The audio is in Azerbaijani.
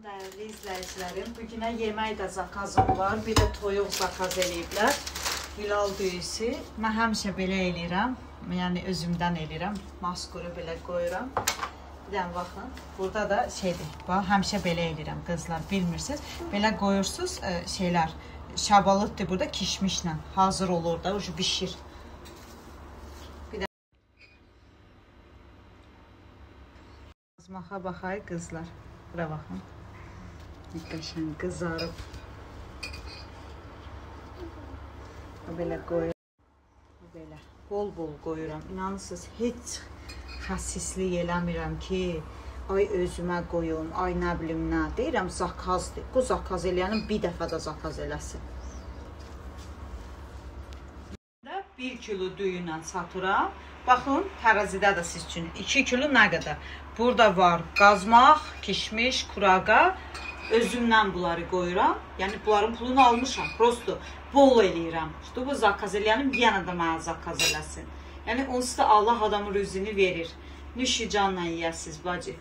Dəyərli izləyicilərim, bu günə yemək də zakazım var. Bir də toyuq zakaz eləyiblər. Hilal düyüsü. Mən həmişə belə eləyirəm. Yəni özümdən eləyirəm. Maskuru belə qoyuram. Bir dənə baxın. Burada da şeydir. Bax, həmişə belə eləyirəm qızlar, bilmirsiniz. Belə qoyursunuz ə, şeylər. Şabalıtdır burada kişmişlə. Hazır olur da, ucu bişir. Azmaxa baxay qızlar. Bura baxın. Ne qəşəng qızarıb. Belə qoyuram. Belə bol-bol qoyuram. İnanırsınız, heç xəsislik eləmirəm ki, ay özümə qoyum, ay nə bilim nə. Deyirəm zakazdır. Bu zakaz eləyənin bir dəfə də zakaz eləsin. 1 kilo düyünlə satıram. Baxın, tərəzidə də siz üçün 2 kilo nə qədər? Burada var qazmaq, kişmiş, kuraqa. Özümdən bunları qoyuram. Yəni bunların pulunu almışam. Prosto bol eləyirəm. İşte bu zakaz eləyənim yenə də mənə zakaz eləsin. Yəni onsuz da Allah adamın rüzini verir. Nüşü canla yeyəsiz bacı.